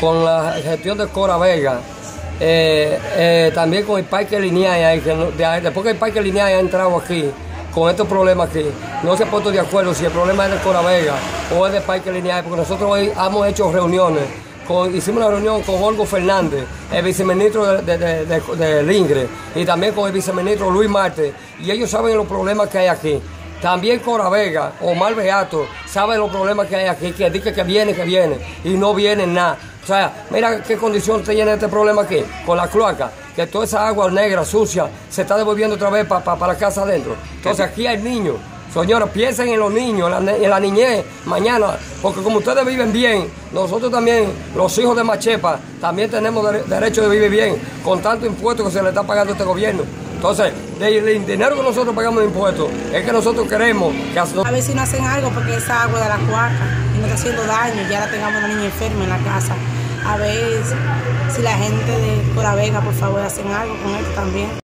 con la gestión de Cora Vega, eh, eh, también con el parque lineal, después que el parque lineal ha entrado aquí, con estos problemas aquí, no se ha puesto de acuerdo si el problema es de Cora Vega o es de parque lineal, porque nosotros hoy hemos hecho reuniones hicimos una reunión con Olgo Fernández, el viceministro de, de, Lingre, y también con el viceministro Luis Marte, y ellos saben los problemas que hay aquí. También Cora Vega, Omar Beato, sabe los problemas que hay aquí, que dice que viene, que viene, y no viene nada. O sea, mira qué condición tiene este problema aquí, con la cloaca, que toda esa agua negra, sucia, se está devolviendo otra vez para la casa adentro. Entonces aquí hay niños Señora, piensen en los niños, en la, niñez, mañana, porque como ustedes viven bien, nosotros también, los hijos de Machepa, también tenemos derecho de vivir bien, con tanto impuesto que se le está pagando a este gobierno. Entonces, el dinero que nosotros pagamos de impuestos es que nosotros queremos que... A ver si no hacen algo porque esa agua de la cuaca y nos está haciendo daño, ya la tengamos una niña enferma en la casa. A ver si la gente de Cora Vega, por favor, hacen algo con esto también.